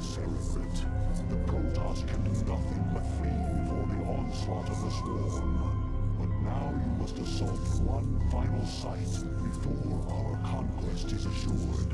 Cerebrate. The Protoss can do nothing but flee before the onslaught of the Swarm. But now you must assault one final site before our conquest is assured.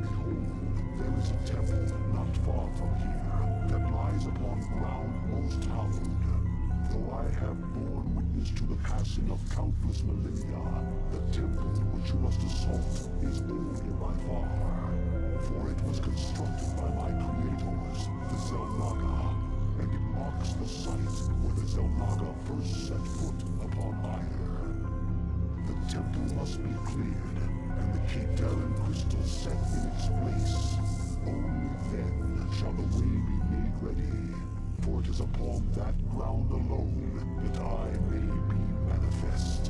Behold, there is a temple not far from here that lies upon ground most hallowed. Though I have borne witness to the passing of countless millennia, the temple which you must assault is older by far. For it was constructed by my creators, the Xel'Naga, and it marks the site where the Xel'Naga first set foot upon Aiur. The temple must be cleared, and the Khaydarin crystal set in its place. Only then shall the way be made ready, for it is upon that ground alone that I may be manifest.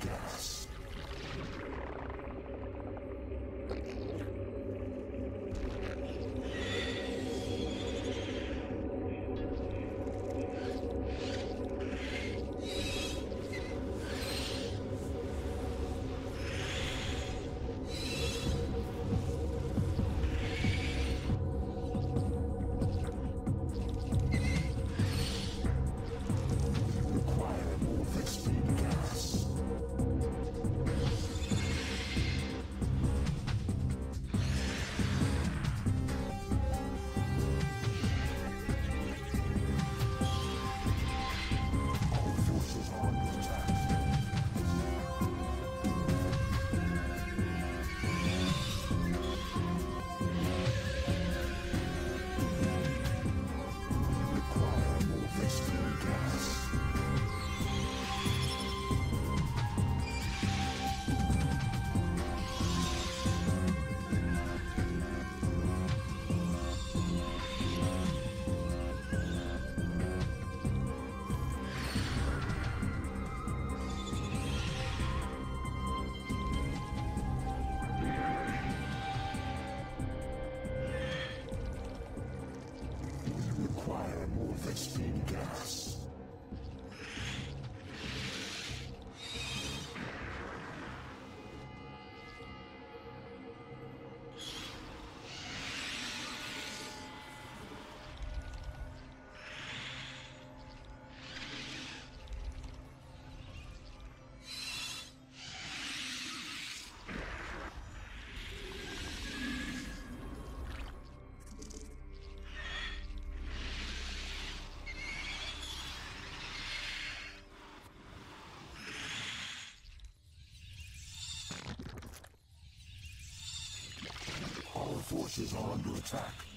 Vespene forces are under attack.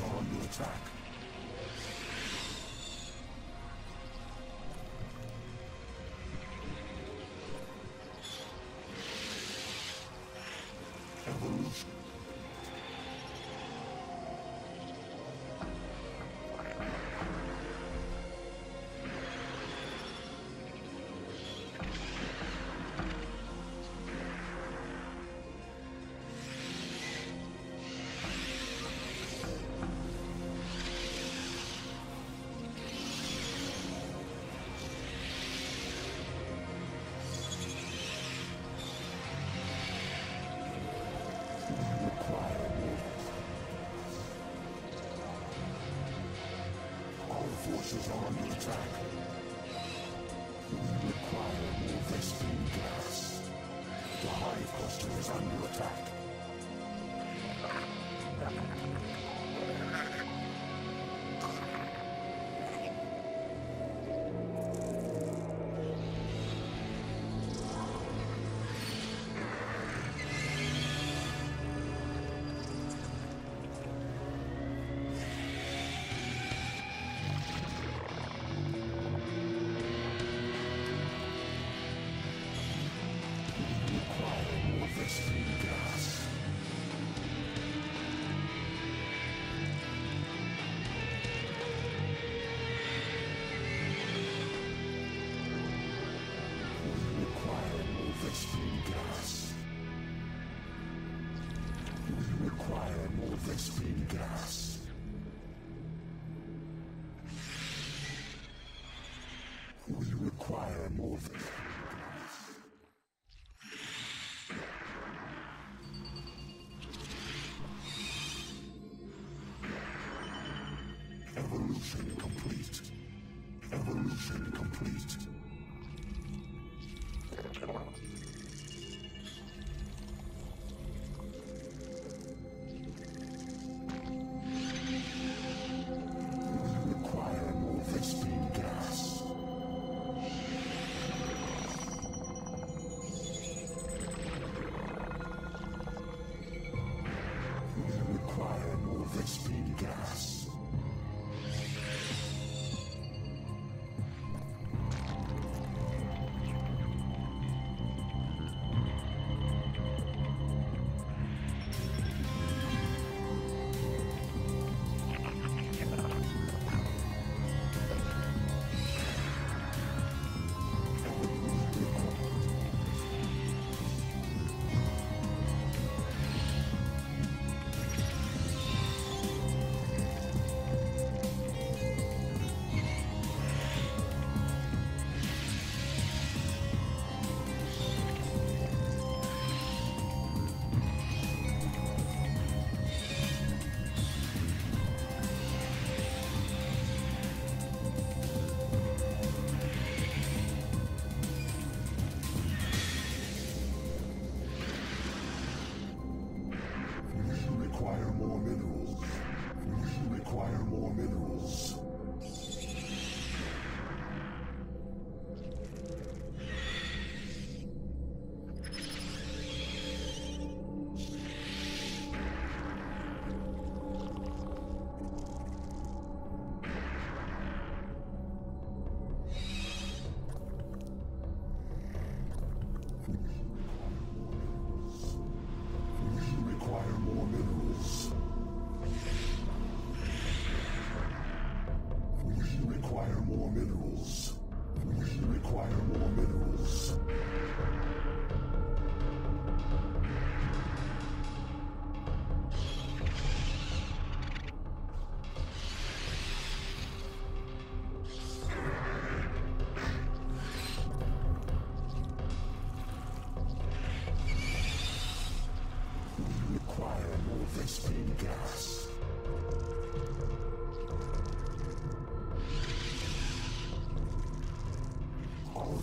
Are under attack. Evolution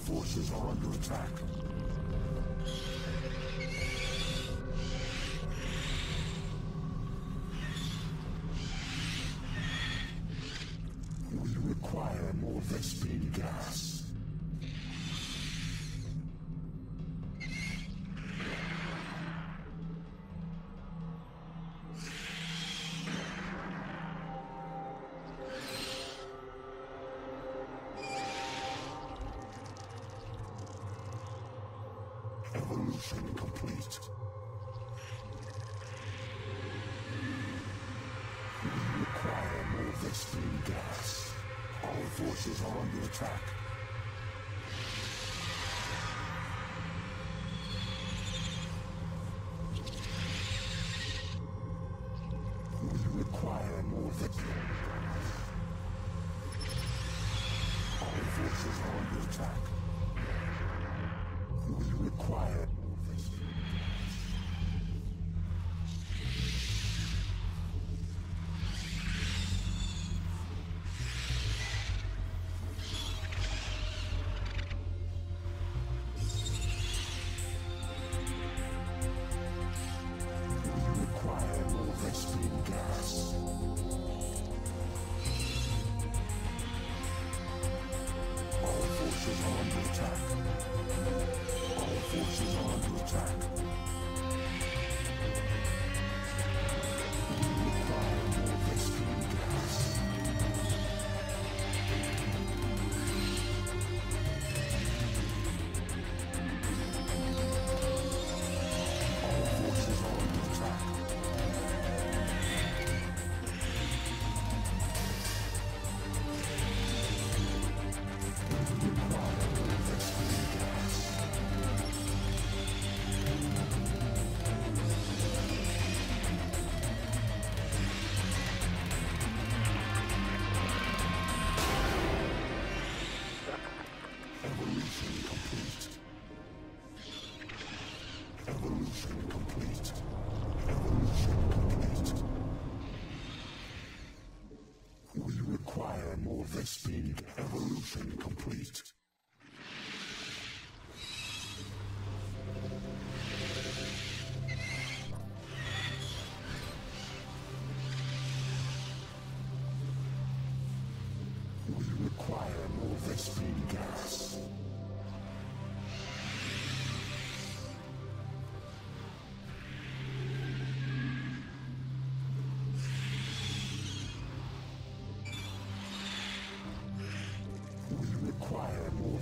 forces are under attack. We require more Vespene gas.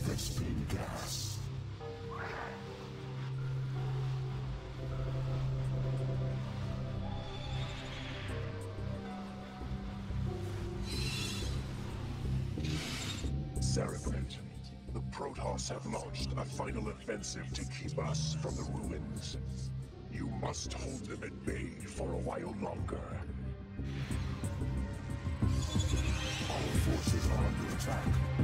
Vespene gas. The Protoss have launched a final offensive to keep us from the ruins. You must hold them at bay for a while longer. Our forces are under attack.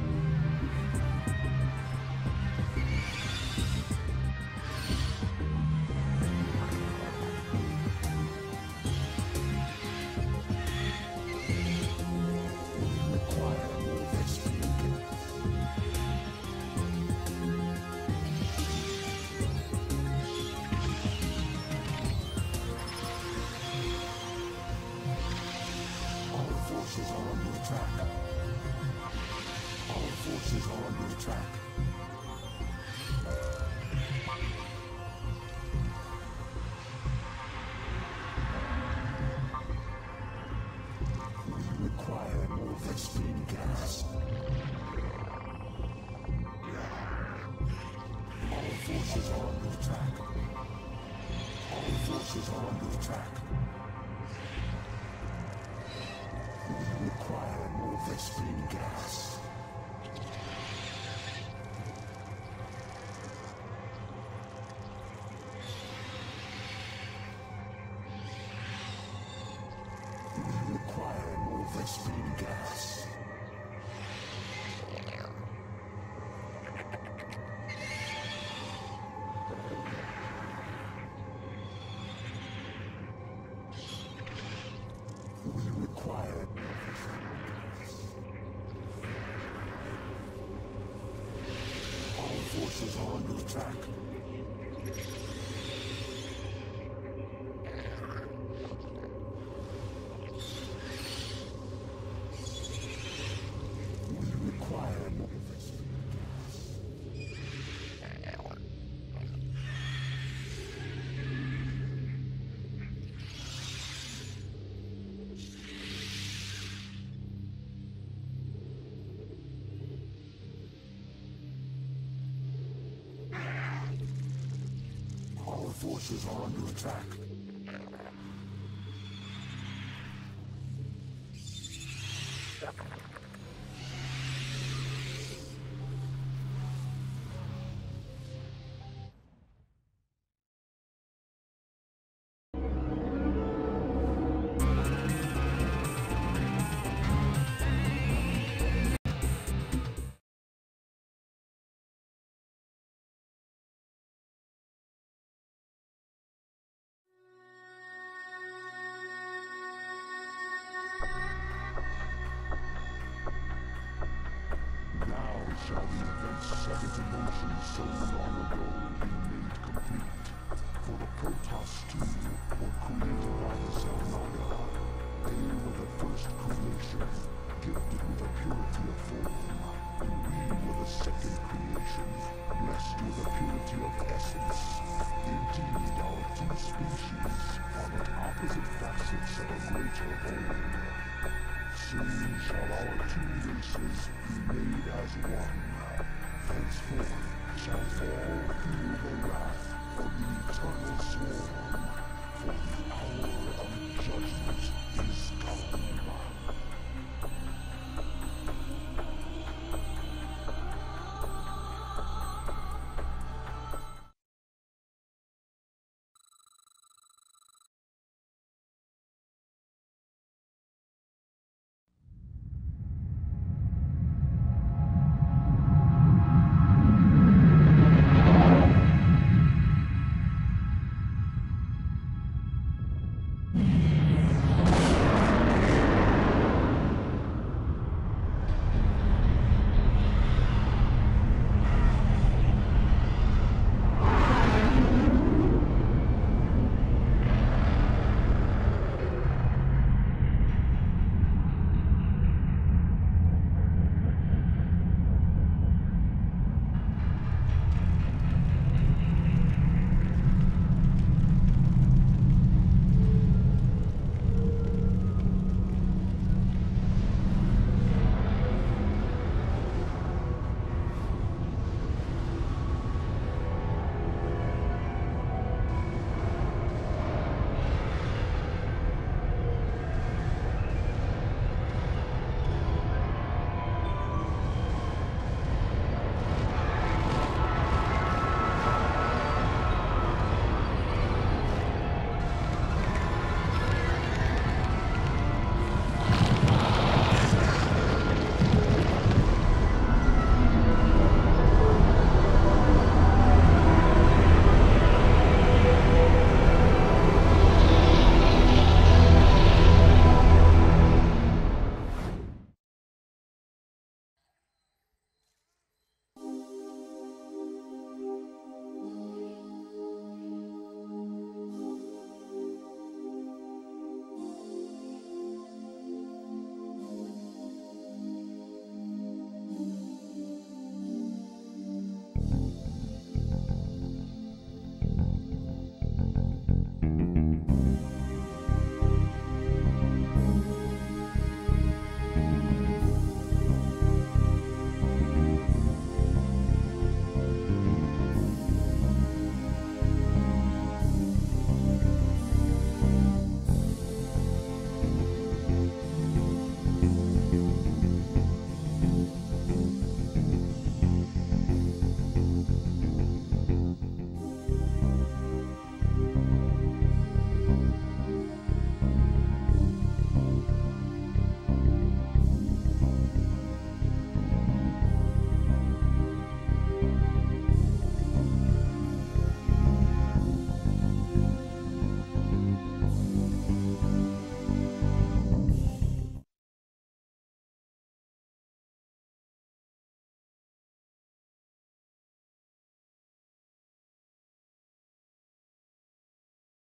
Are under attack. So long ago be made complete. For the Protoss too were created by the Xel'Naga. They were the first creation, gifted with a purity of form. And we were the second creation, blessed with a purity of essence. Indeed, our two species are but opposite facets of a greater whole. Soon shall our two races be made as one. Henceforth shall fall through the wrath of the eternal storm for the hour of judgment.